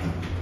Amen.